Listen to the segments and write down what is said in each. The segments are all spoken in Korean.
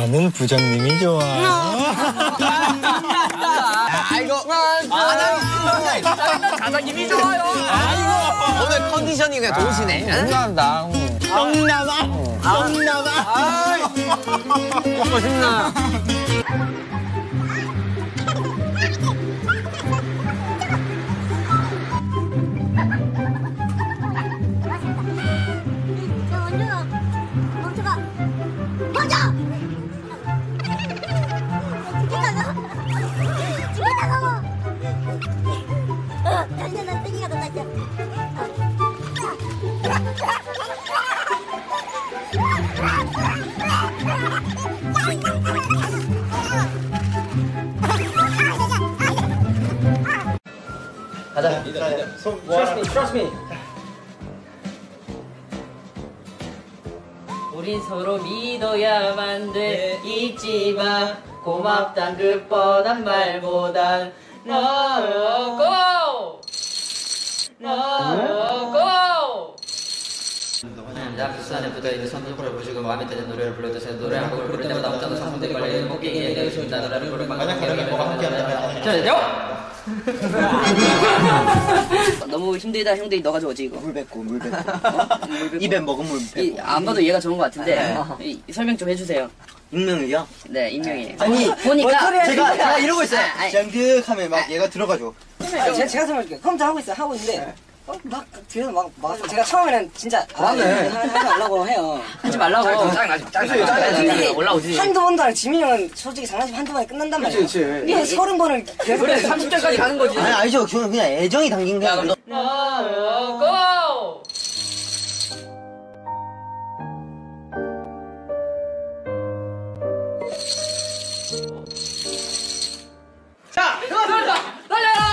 나는 부장님이 좋아. 아이고. 사장님이 좋아요. 아이고. 오늘 컨디션이 그냥 좋으시네. 감사합니다. 똥나마. 똥나마. 먹고 싶나? 가자. Trust me, trust me. 우린 서로 믿어야만 돼 잊지 마 고맙단 그 뻔한 말보단 너 고! 너 고! 나 부산에 붙어있는 선두부를 보시고 마음에 드는 노래를 불러주세요 노래 한 곡을 부를 때마다 어떤 상품들이 걸려있는 곡괭이에 내고 싶다 노래를 부르면 만약 그러면 뭐가 함께한다면 자, 너무 힘들다 형들이 너가 좋지 이거 물 뱉고 물 뱉고. 입에 먹은 물 이, 뱉고. 안 봐도 얘가 좋은 것 같은데 이, 설명 좀 해주세요 익명이요? 네 익명이에요 아니, 보니까 제가 제가 이러고 있어요. 아, 아니. 짱득하면 막 얘가 들어가죠. 제가, 제가 설명해줄게요. 컴퓨터 하고 있어요. 하고 있는데 어, 막 뒤에서 막, 막 제가 처음에는 진짜 아, 네. 하지 말라고 해요. 하지 말라고 짜증나지, 짜증나지 올라오지 한두 번도 아니고 지민이 형은 솔직히 장난치면 한두 번에 끝난단 말이에요. 이거 서른 번을 계속 그래 30점까지 가는 거지 아니 아니죠. 그냥 애정이 담긴 거예요. 너 고! 자, 달려라! 달려라!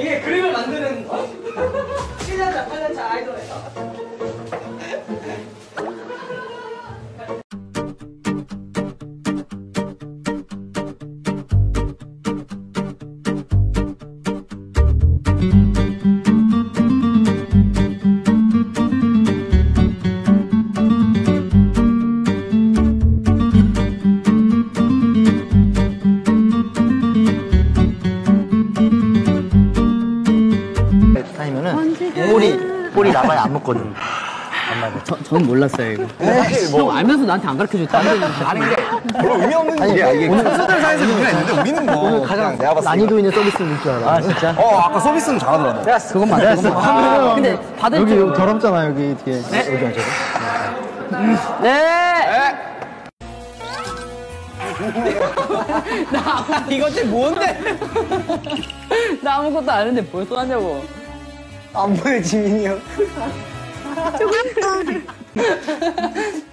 이게 그림을 만드는 7년차, 8년차 아이돌에서 꼬리 나가야 안 먹거든. 저, 전 몰랐어요 이거 형 알면서 나한테 안 가르쳐줘 아니 근데 별로 의미 없는 아니, 이게 오늘 수들사에서 의미가 있는데 우리는 뭐 가장 내가 봤을 난이도 있는 서비스인 줄 알아. 아 진짜? 어 아까 서비스는 잘하더라. 그것만 그것만. 근데 받을 여기 줄 여기 더럽잖아 여기 뒤에. 여기 앉아. 네! 나 이것들 뭔데? 나 아무것도 안 했는데 벌써 하냐고. 안 보여 지민이 형. 그래, 뭐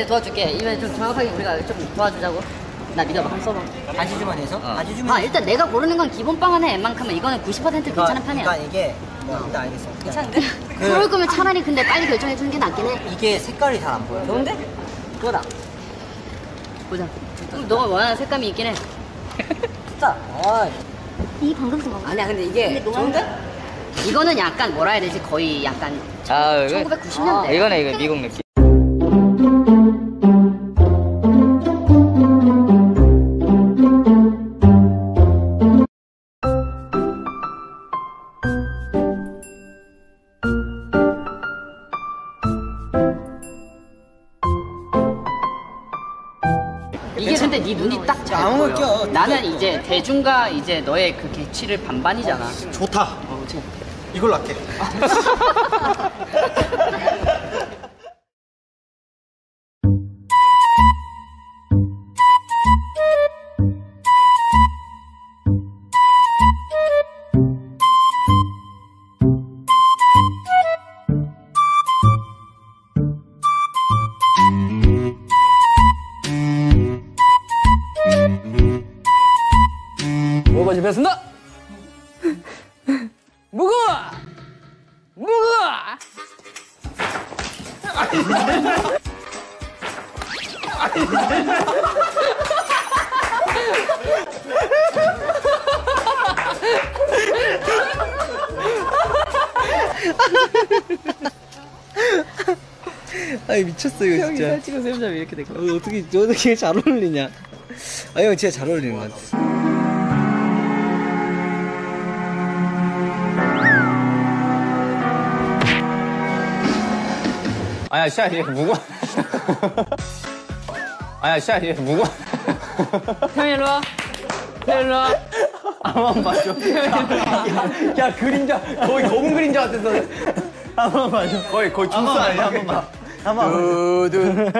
내가 도와줄게. 이번에 좀 정확하게 우리가 좀 도와주자고. 나 믿어봐, 한번 써봐. 바지 주머니에서? 바지 주머니 아, 일단 내가 고르는 건 기본빵 하나에 웬만큼은 이거는 90% 괜찮은 편이야. 그러니까 이게 뭐 일단 알겠어. 괜찮은데? 그럴 거면 차라리 근데 빨리 결정해 주는 게 낫긴 해. 이게 색깔이 잘 안 보여. 좋은데? 그거다. 보자. 그럼 너가 원하는 색감이 있긴 해. 진짜. 아, 이 방금 쓴 건가? 아니야 근데 이게 좋은데? 이거는 약간 뭐라 해야 되지? 거의 약간 아, 이거 1990년대. 이거네 이거 미국 느낌. 네 눈이 딱잘 아무거나 보여. 껴. 나는 이제 대중과 이제 너의 그 개취를 반반이잖아. 좋다. 어, 저- 이걸로 할게. 먹어 집했습니다. 먹어. 먹어. 아니 미쳤어 이거 형이 진짜. 살찌고 세우자면 이렇게 될 거야. 어, 어떻게 어떻게 잘 어울리냐? 아 형 진짜 잘 어울리는 것 같아. 아야 시아 얘 무거 아야 시아 얘 무거 형 일로 와. 형 일로 와. 한번 봐줘 야, 야 그림자 거의 검은 그림자 같았어 한번 봐줘 거의 거의 중수 아니야? 한번 봐 한번 두둔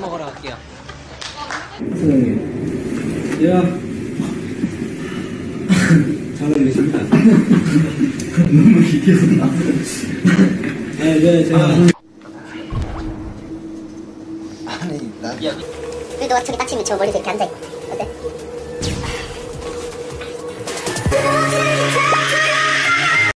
먹으러 갈게요. 야. 잘 어울리십니다. 너무 기계에서 나. 네, 네, 제가. 아니 난 그래도 저기 딱 치면 저 멀리서 이렇게 앉아있고